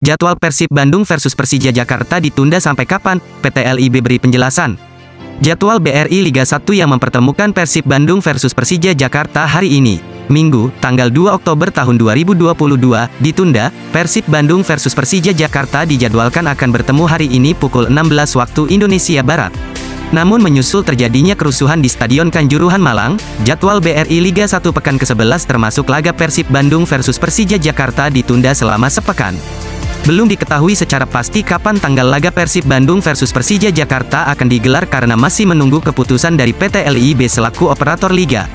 Jadwal Persib Bandung versus Persija Jakarta ditunda sampai kapan? PT LIB beri penjelasan. Jadwal BRI Liga 1 yang mempertemukan Persib Bandung versus Persija Jakarta hari ini, Minggu, tanggal 2 Oktober tahun 2022, ditunda, Persib Bandung versus Persija Jakarta dijadwalkan akan bertemu hari ini pukul 16 waktu Indonesia Barat. Namun menyusul terjadinya kerusuhan di Stadion Kanjuruhan Malang, jadwal BRI Liga 1 pekan ke-11 termasuk laga Persib Bandung versus Persija Jakarta ditunda selama sepekan. Belum diketahui secara pasti kapan tanggal laga Persib Bandung versus Persija Jakarta akan digelar karena masih menunggu keputusan dari PT LIB selaku operator liga.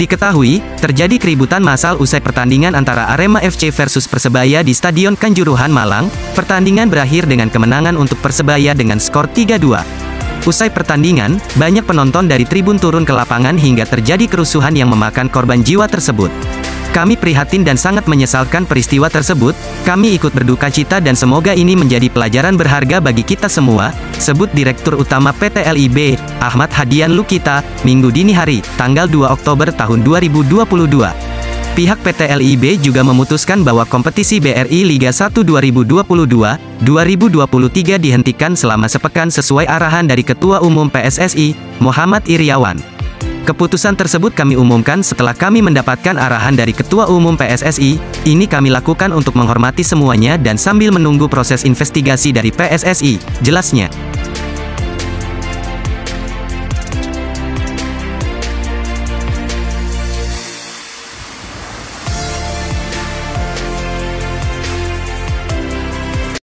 Diketahui, terjadi keributan massal usai pertandingan antara Arema FC versus Persebaya di Stadion Kanjuruhan Malang. Pertandingan berakhir dengan kemenangan untuk Persebaya dengan skor 3-2. Usai pertandingan, banyak penonton dari tribun turun ke lapangan hingga terjadi kerusuhan yang memakan korban jiwa tersebut. Kami prihatin dan sangat menyesalkan peristiwa tersebut, kami ikut berduka cita dan semoga ini menjadi pelajaran berharga bagi kita semua, sebut Direktur Utama PT LIB, Ahmad Hadian Lukita, Minggu dini hari, tanggal 2 Oktober tahun 2022. Pihak PT LIB juga memutuskan bahwa kompetisi BRI Liga 1 2022-2023 dihentikan selama sepekan sesuai arahan dari Ketua Umum PSSI, Muhammad Iriawan. Keputusan tersebut kami umumkan setelah kami mendapatkan arahan dari Ketua Umum PSSI, ini kami lakukan untuk menghormati semuanya dan sambil menunggu proses investigasi dari PSSI, jelasnya.